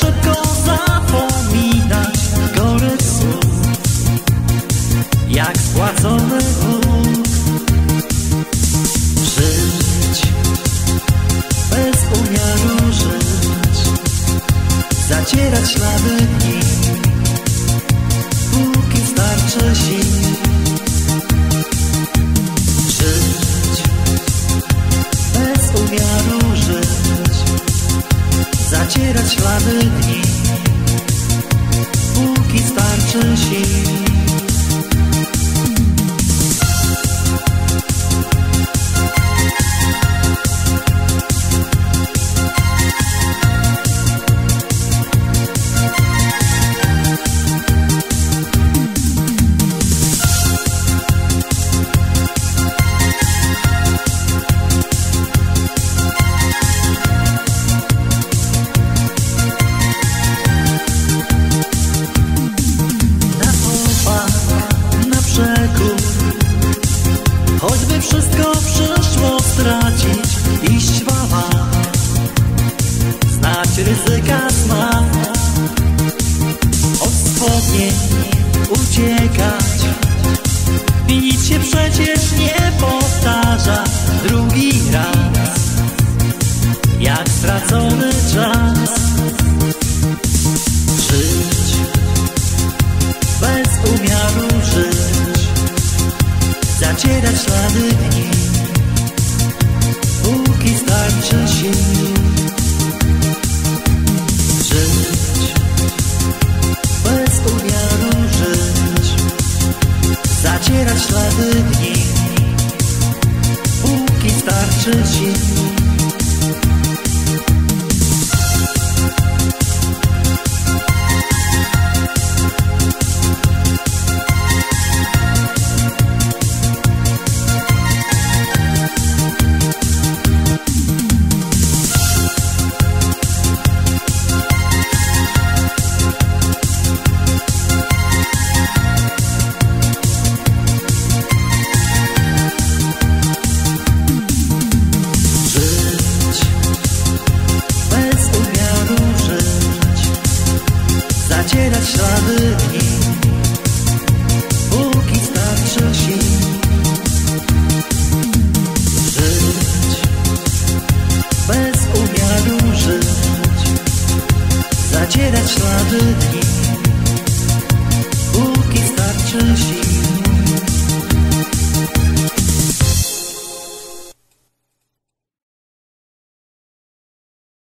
szybko zapominać gorycz słów Jak spłacony dług. Żyć bez umiaru żyć Zacierać ślady Znać ryzyka smak Od uciekać. Pić się przecież nie powtarza. Drugi raz. Jak stracony czas. Żyć. Bez umiaru żyć, zacierać ślady dni, póki starczy sił. 痴情 nacierać ślady. I póki starczy sił. Żyć bez umiaru żyć. Zacierać ślady. I póki starczy sił.